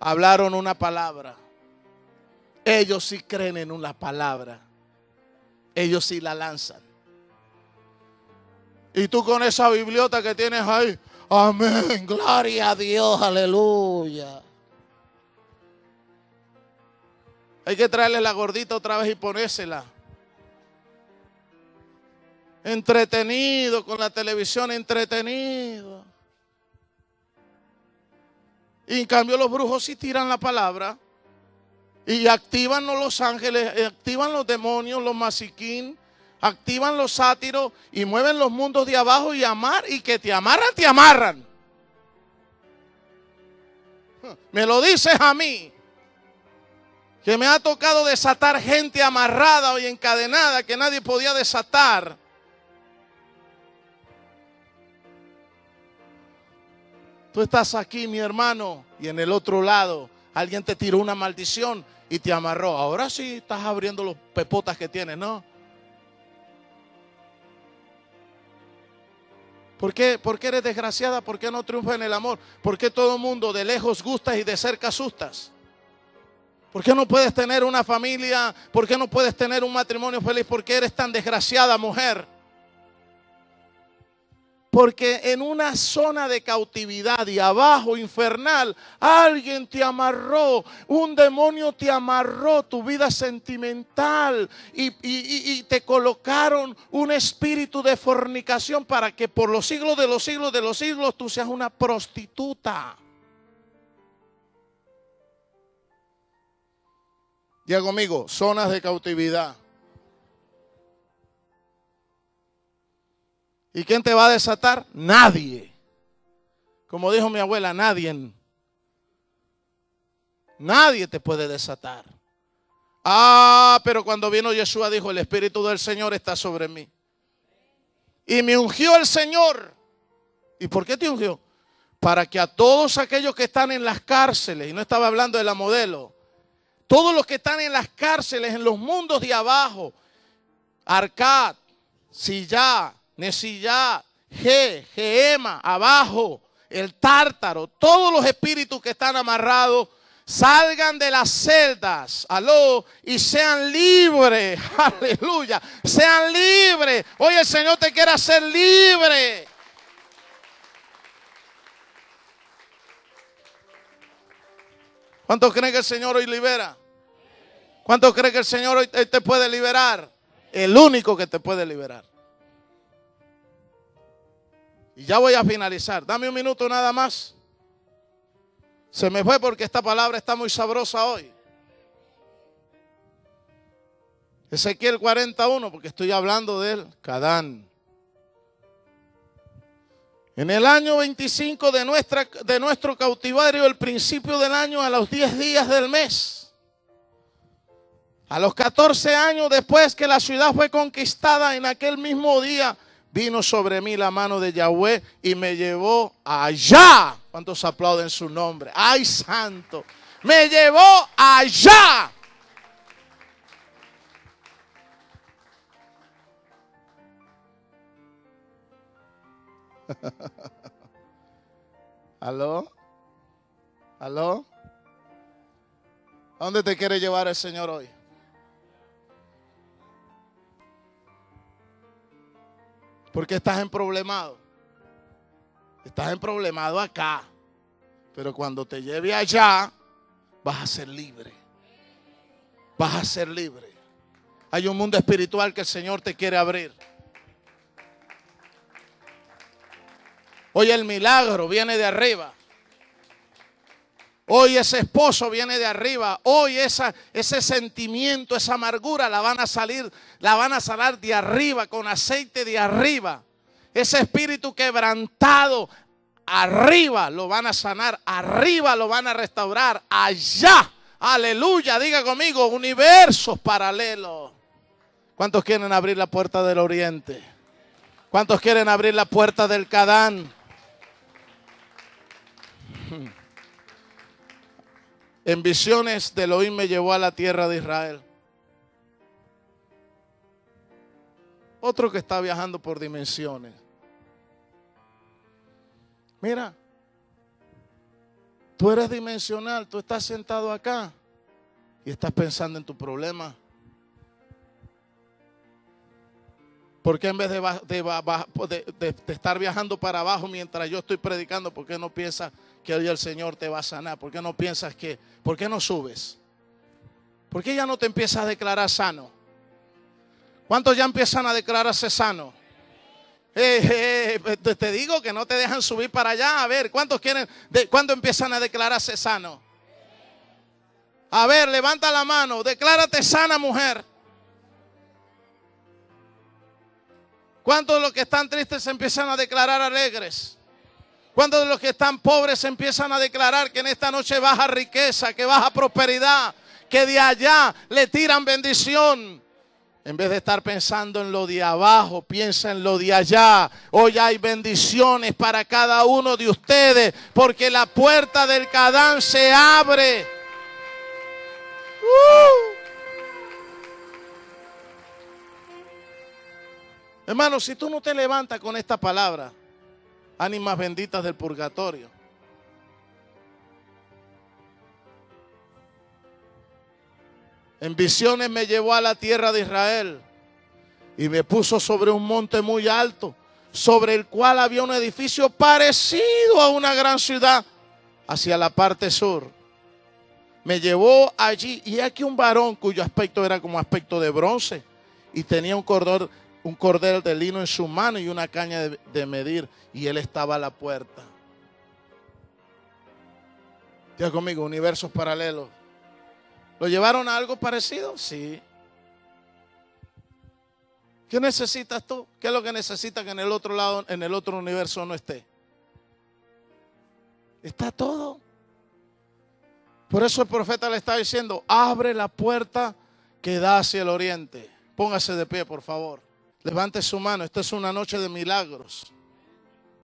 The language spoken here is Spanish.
hablaron una palabra. Ellos sí creen en una palabra. Ellos sí la lanzan. Y tú con esa bibliota que tienes ahí, amén, gloria a Dios, aleluya. Hay que traerle la gordita otra vez y ponérsela. Entretenido con la televisión, entretenido. Y en cambio los brujos sí tiran la palabra. Y activan los ángeles, activan los demonios, los masiquín, activan los sátiros y mueven los mundos de abajo y amar y que te amarran, te amarran. Me lo dices a mí, que me ha tocado desatar gente amarrada y encadenada que nadie podía desatar. Tú estás aquí, mi hermano, y en el otro lado alguien te tiró una maldición y te amarró. Ahora sí estás abriendo los pepotas que tienes, ¿no? ¿Por qué, ¿Por qué eres desgraciada? ¿Por qué no triunfa en el amor? ¿Por qué todo mundo de lejos gustas y de cerca asustas? ¿Por qué no puedes tener una familia? ¿Por qué no puedes tener un matrimonio feliz? ¿Por qué eres tan desgraciada mujer? Porque en una zona de cautividad y abajo infernal, alguien te amarró, un demonio te amarró tu vida sentimental y, te colocaron un espíritu de fornicación para que por los siglos de los siglos de los siglos tú seas una prostituta. Diga conmigo, zonas de cautividad. ¿Y quién te va a desatar? Nadie. Como dijo mi abuela, nadie. Nadie te puede desatar. Ah, pero cuando vino Yeshua dijo, el Espíritu del Señor está sobre mí. Y me ungió el Señor. ¿Y por qué te ungió? Para que a todos aquellos que están en las cárceles, y no estaba hablando de la modelo, todos los que están en las cárceles, en los mundos de abajo, Arcad, Sillá, Nesillá, G, Gema, abajo, el tártaro, todos los espíritus que están amarrados, salgan de las celdas, aló, y sean libres, aleluya, sean libres. Hoy el Señor te quiere hacer libre. ¿Cuántos creen que el Señor hoy libera? ¿Cuántos creen que el Señor hoy te puede liberar? El único que te puede liberar. Y ya voy a finalizar. Dame un minuto nada más. Se me fue porque esta palabra está muy sabrosa hoy. Ezequiel 41, porque estoy hablando de él, Cadán. En el año 25 de, nuestra, de nuestro cautivario, el principio del año, a los 10 días del mes, a los 14 años después que la ciudad fue conquistada, en aquel mismo día, vino sobre mí la mano de Yahweh y me llevó allá. ¿Cuántos aplauden su nombre? ¡Ay, santo! Me llevó allá. ¿Aló? ¿Aló? ¿A dónde te quiere llevar el Señor hoy? Porque estás en problemado. Estás en problemado acá. Pero cuando te lleve allá, vas a ser libre. Vas a ser libre. Hay un mundo espiritual que el Señor te quiere abrir. Hoy el milagro viene de arriba. Hoy ese esposo viene de arriba. Hoy esa, ese sentimiento, esa amargura la van a salir, la van a salar de arriba con aceite de arriba. Ese espíritu quebrantado arriba lo van a sanar, arriba lo van a restaurar, allá. Aleluya, diga conmigo, universos paralelos. ¿Cuántos quieren abrir la puerta del oriente? ¿Cuántos quieren abrir la puerta del Cadán? En visiones de Elohim me llevó a la tierra de Israel. Otro que está viajando por dimensiones. Mira, Tú eres dimensional, tú estás sentado acá y estás pensando en tu problema. ¿Por qué en vez de, estar viajando para abajo mientras yo estoy predicando, por qué no piensas que hoy el Señor te va a sanar? ¿Por qué no piensas que, por qué no subes? ¿Por qué ya no te empiezas a declarar sano? ¿Cuántos ya empiezan a declararse sano? Eh, eh, eh, te digo que no te dejan subir para allá. A ver, ¿cuántos quieren? ¿Cuándo empiezan a declararse sano? A ver, levanta la mano. Declárate sana, mujer. ¿Cuántos de los que están tristes se empiezan a declarar alegres? ¿Cuántos de los que están pobres se empiezan a declarar que en esta noche baja riqueza, que baja prosperidad, que de allá le tiran bendición? En vez de estar pensando en lo de abajo, piensa en lo de allá. Hoy hay bendiciones para cada uno de ustedes porque la puerta del Cadán se abre. Uh. Hermano, si tú no te levantas con esta palabra, ánimas benditas del purgatorio. En visiones me llevó a la tierra de Israel y me puso sobre un monte muy alto, sobre el cual había un edificio parecido a una gran ciudad hacia la parte sur. Me llevó allí y aquí un varón cuyo aspecto era como aspecto de bronce y tenía un cordón un cordel de lino en su mano y una caña de, medir, y él estaba a la puerta. Ya conmigo, universos paralelos. ¿Lo llevaron a algo parecido? Sí. ¿Qué necesitas tú? ¿Qué es lo que necesitas que en el otro lado, en el otro universo no esté? Está todo. Por eso el profeta le está diciendo, abre la puerta que da hacia el oriente. Póngase de pie, por favor. Levante su mano. Esta es una noche de milagros.